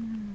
Mm.